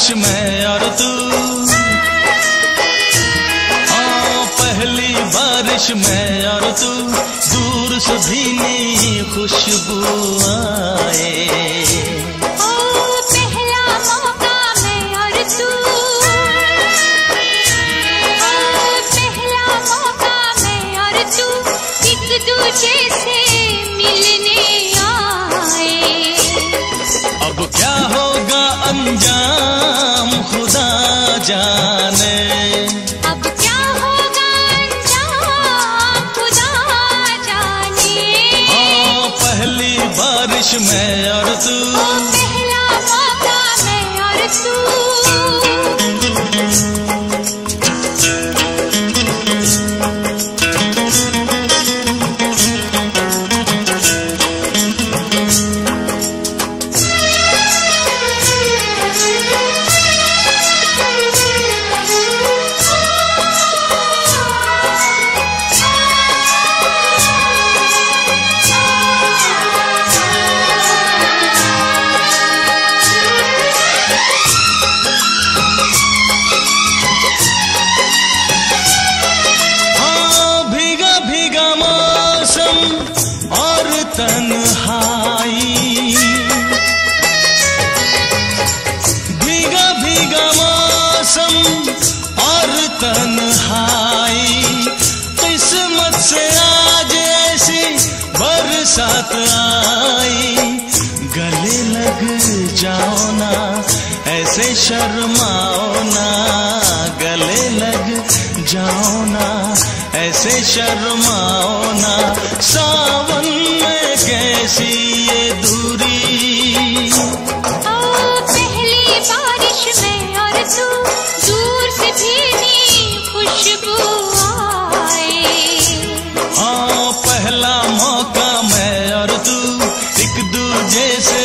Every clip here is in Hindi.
बारिश में और तू। हाँ पहली बारिश में और तू। दूर से भीनी खुशबू आए। अंजाम जाने। अब क्या होगा खुदा जाने? ओ पहली बारिश में और तू। पहला मौका मैं और तू। ऐसे शर्माओ ना गले लग जाओ ना। ऐसे शर्माओ ना सावन में कैसी ये दूरी? ओ पहली बारिश में और तू दूर से भीनी खुशबू आए। हाँ पहला मौका मैं और तू एक दूजे से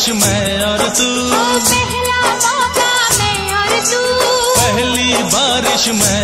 बारिश मैं और तू। पहला मौका मैं और तू। पहली बारिश में।